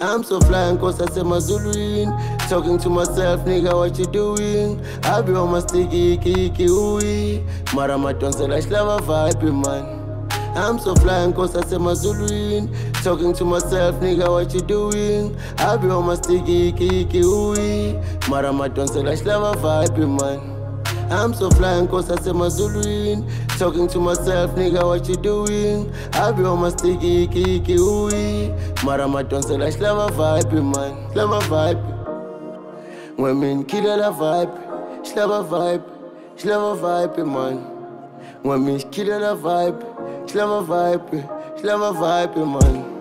I'm so flying cause I said my Zuluin. Talking to myself, nigga, what you doing? I be on my sticky, iki, iki, ooey. Mara Madonsela, shlava vibe, eh, man. I'm so flying cause I said my Zuluin. Talking to myself, nigga, what you doing? I be on my sticky, iki, iki, ooey. Mara Madonsela, shlava vibe, eh, man. I'm so flying cause I said my Zuluin. Talking to myself, nigga, what you doing? I be on my sticky, iki, iki, ooey. Mara Madonsela, shlava vibe, eh, man. Shlava vibe. Women kill la vibe, shlava vibe, shlava vibe, eh, man. Women kill la vibe, shlava vibe, eh. shlava vibe, man.